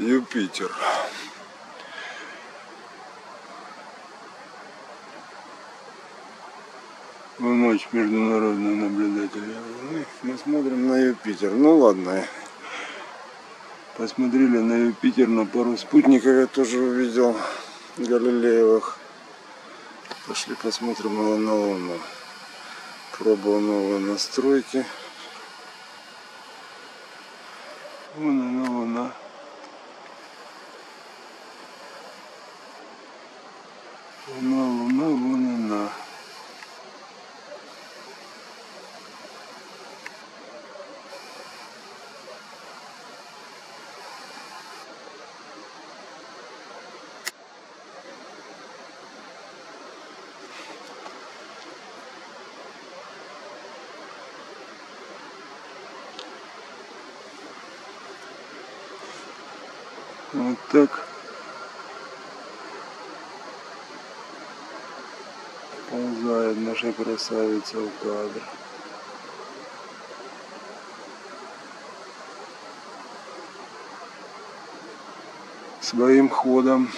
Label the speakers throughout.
Speaker 1: Юпитер. В ночь международного наблюдателя Луны мы смотрим на Юпитер. Ну ладно. Посмотрели на Юпитер, на пару спутников я тоже увидел Галилеевых. Пошли посмотрим на Луну. Пробовал новые настройки. Вон она, Луна. Луна, Луна, вон она. Вот так. Ползает наша красавица в кадр. Своим ходом.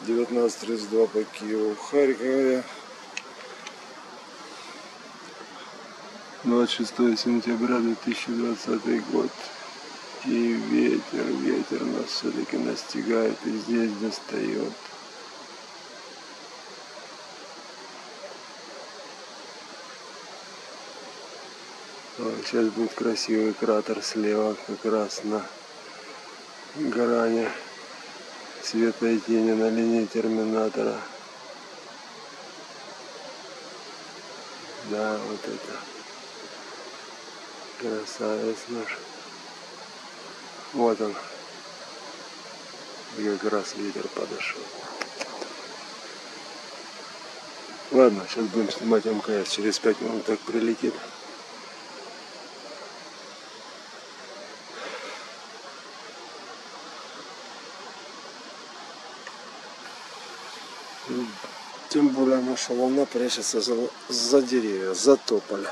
Speaker 1: Девятнадцать тридцать два по Киеву, Харькове. 26 сентября 2020 год. И ветер, ветер нас все-таки настигает и здесь достает. Сейчас будет красивый кратер слева, как раз на грани света и тени на линии терминатора. Да, вот это. Красавец наш. Вот он. И как раз ветер подошел. Ладно, сейчас будем снимать МКС. Через 5 минут так прилетит. Тем более наша волна прячется за, за деревья, за тополь.